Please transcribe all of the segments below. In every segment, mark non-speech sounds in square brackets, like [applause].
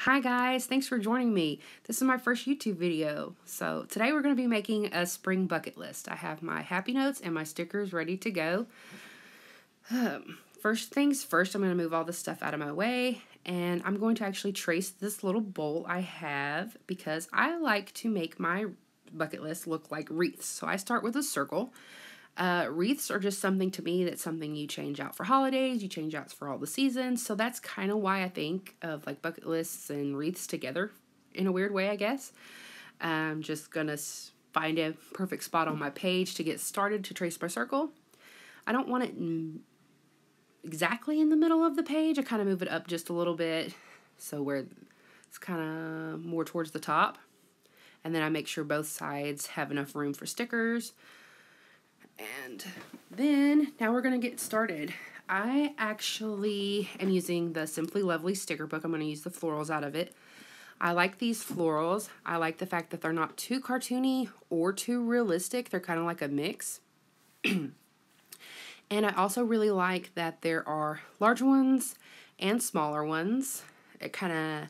Hi guys, thanks for joining me. This is my first YouTube video. So today we're going to be making a spring bucket list. I have my happy notes and my stickers ready to go. Um, first things first, I'm going to move all this stuff out of my way and I'm going to actually trace this little bowl I have because I like to make my bucket list look like wreaths. So I start with a circle. Uh, wreaths are just something to me that's something you change out for holidays, you change out for all the seasons. So that's kind of why I think of like bucket lists and wreaths together in a weird way, I guess. I'm just gonna find a perfect spot on my page to get started to trace my circle. I don't want it exactly in the middle of the page. I kind of move it up just a little bit so where it's kind of more towards the top. And then I make sure both sides have enough room for stickers. And then now we're going to get started. I actually am using the Simply Lovely sticker book. I'm going to use the florals out of it. I like these florals. I like the fact that they're not too cartoony or too realistic. They're kind of like a mix. [clears throat] and I also really like that there are large ones and smaller ones. It kind of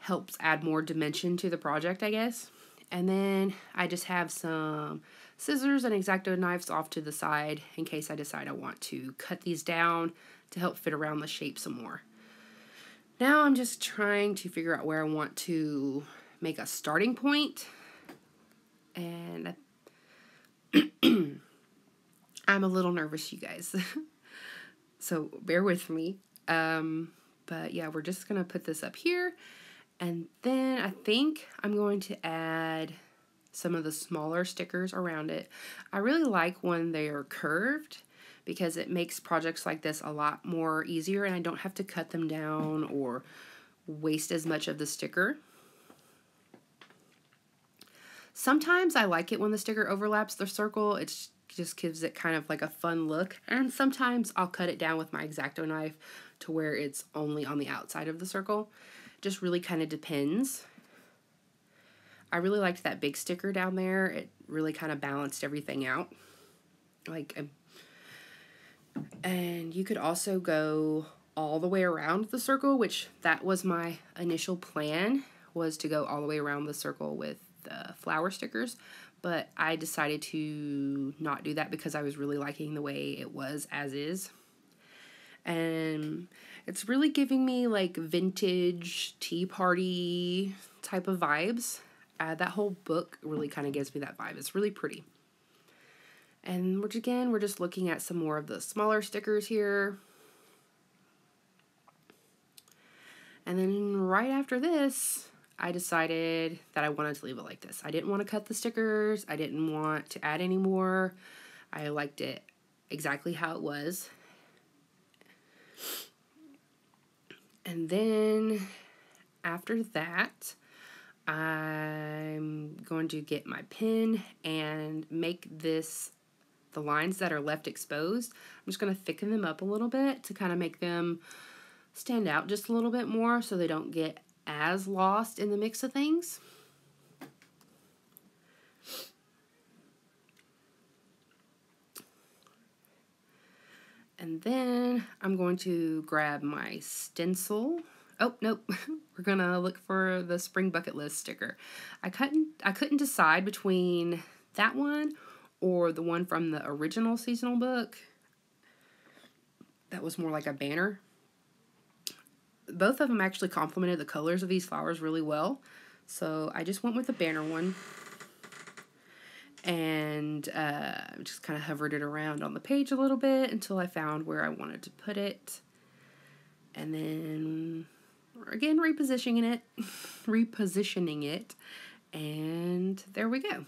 helps add more dimension to the project, I guess. And then I just have some scissors and X-Acto knives off to the side in case I decide I want to cut these down to help fit around the shape some more. Now I'm just trying to figure out where I want to make a starting point. And [clears throat] I'm a little nervous, you guys. [laughs] so bear with me. Um, but yeah, we're just going to put this up here. And then I think I'm going to add some of the smaller stickers around it. I really like when they are curved because it makes projects like this a lot more easier and I don't have to cut them down or waste as much of the sticker. Sometimes I like it when the sticker overlaps the circle. It just gives it kind of like a fun look. And sometimes I'll cut it down with my X-Acto knife to where it's only on the outside of the circle. Just really kind of depends. I really liked that big sticker down there. It really kind of balanced everything out. Like, um, and you could also go all the way around the circle, which that was my initial plan, was to go all the way around the circle with the flower stickers. But I decided to not do that because I was really liking the way it was as is. And it's really giving me like vintage tea party type of vibes uh, that whole book really kind of gives me that vibe. It's really pretty. And which again, we're just looking at some more of the smaller stickers here. And then right after this, I decided that I wanted to leave it like this. I didn't want to cut the stickers. I didn't want to add any more. I liked it exactly how it was. And then after that, I'm going to get my pen and make this, the lines that are left exposed, I'm just going to thicken them up a little bit to kind of make them stand out just a little bit more so they don't get as lost in the mix of things. And then I'm going to grab my stencil Oh, nope. [laughs] We're to look for the spring bucket list sticker. I couldn't I couldn't decide between that one or the one from the original seasonal book. That was more like a banner. Both of them actually complemented the colors of these flowers really well. So I just went with the banner one and uh, just kind of hovered it around on the page a little bit until I found where I wanted to put it. And then again repositioning it, [laughs] repositioning it, and there we go.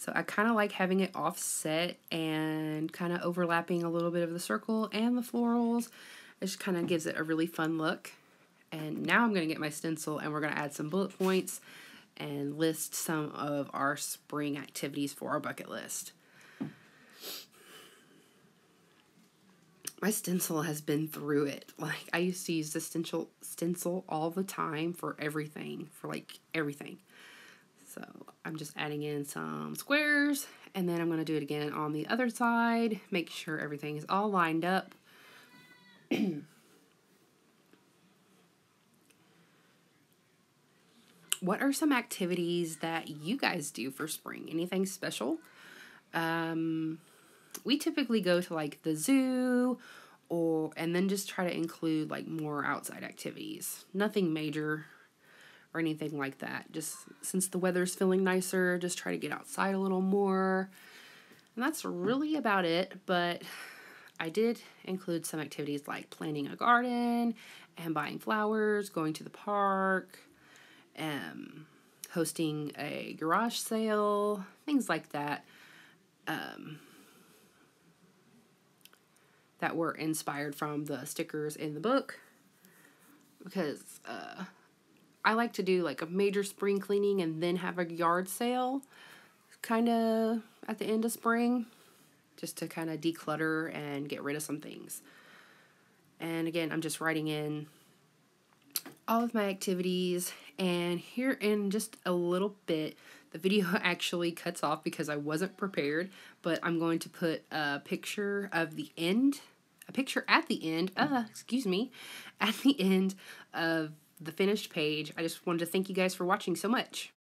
So I kind of like having it offset and kind of overlapping a little bit of the circle and the florals. It just kind of gives it a really fun look. And now I'm going to get my stencil and we're going to add some bullet points and list some of our spring activities for our bucket list. my stencil has been through it. Like I used to use the stencil stencil all the time for everything, for like everything. So I'm just adding in some squares and then I'm going to do it again on the other side. Make sure everything is all lined up. [clears throat] what are some activities that you guys do for spring? Anything special? Um, we typically go to like the zoo or and then just try to include like more outside activities. Nothing major or anything like that. Just since the weather's feeling nicer, just try to get outside a little more. And that's really about it, but I did include some activities like planting a garden and buying flowers, going to the park, um, hosting a garage sale, things like that. Um, that were inspired from the stickers in the book because uh, I like to do like a major spring cleaning and then have a yard sale kind of at the end of spring just to kind of declutter and get rid of some things. And again, I'm just writing in all of my activities and here in just a little bit the video [laughs] actually cuts off because I wasn't prepared, but I'm going to put a picture of the end, a picture at the end, uh, excuse me, [laughs] at the end of the finished page. I just wanted to thank you guys for watching so much.